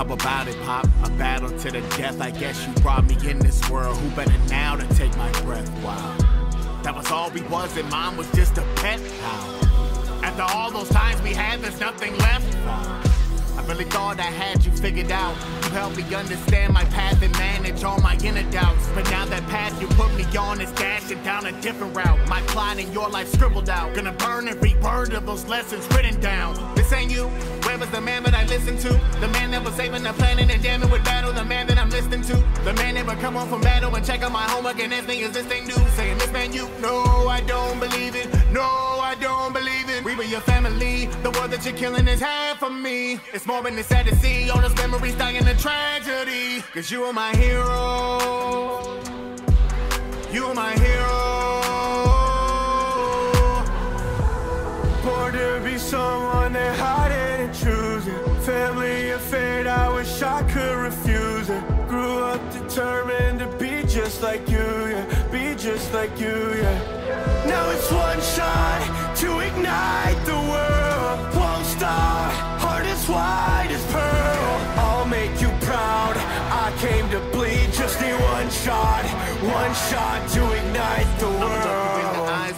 How about it, Pop? A battle to the death. I guess you brought me in this world. Who better now to take my breath? Wow. That was all we was, and mom was just a pet. How? After all those times we had, there's nothing left. Wow. I really thought I had you figured out. You helped me understand my path and manage all my inner doubts. But now that path you put me on is dashing down a different route. My plot in your life scribbled out. Gonna burn every word of those lessons written down. This ain't you. The man that I listened to? The man that was saving the planet and jamming with battle. The man that I'm listening to. The man that would come home from battle and check out my homework and ask me, is this thing new? Saying, this man you? No, I don't believe it. No, I don't believe it. We were your family. The world that you're killing is half of me. It's more than it's sad to see all those memories in a tragedy. Cause you are my hero. You are my hero. Born to be someone could refuse it. Grew up determined to be just like you, yeah. Be just like you, yeah. Now it's one shot to ignite the world. Won't stop, heart as wide as pearl. I'll make you proud. I came to bleed, just need one shot. One shot to ignite the world.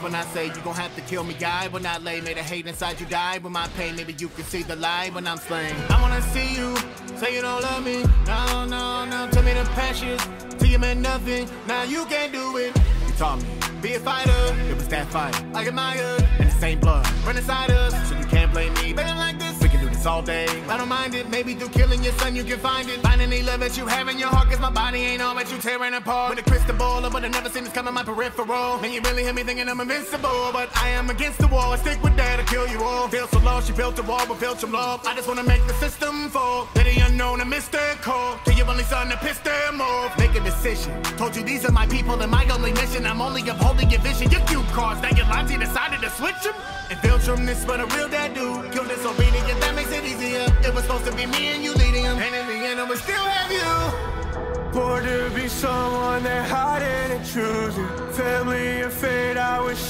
When I say you gon' have to kill me, guy. Will not lay, may the hate inside you die. With my pain, maybe you can see the light when I'm slain. I wanna see you say you don't love me. No, no, no. Tell me the passions. Till you meant nothing. Now you can't do it. You taught me. Be a fighter. It was that fight. I admire. And the same blood. Run inside us. So you can't blame me. Like this. All day. I don't mind it. Maybe through killing your son, you can find it. Find any love that you have in your heart. Cause my body ain't all that you tearing apart. With a crystal ball, but I never seen this coming my peripheral. Man, you really had me thinking I'm invincible. But I am against the wall. I stick with that to kill you all. Feel so lost, you built a wall, but built some love. I just wanna make the system fall. Let the unknown and mystical. Only son to piss them off. Make a decision. Told you these are my people and my only mission. I'm only upholding your vision. Your cue cards. Now your you decided to switch them. And filtrum this, but a real dad dude. Kill disobedient, that makes it easier. It was supposed to be me and you leading him. And in the end, I would still have you. Born to be someone that it. Family and fate, I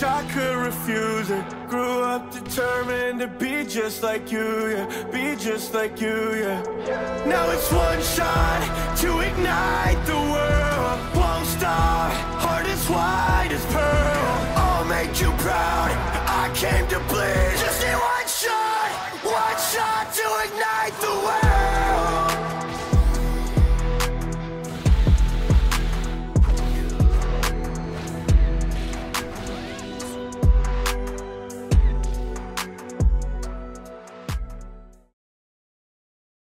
wish I could refuse it. Grew up determined to be just like you, yeah. Be just like you, yeah. Now it's one shot to ignite the world. Won't stop, heart as wide as pearl. I'll make you proud. I came to bleed. Just need one shot, one shot to ignite the world.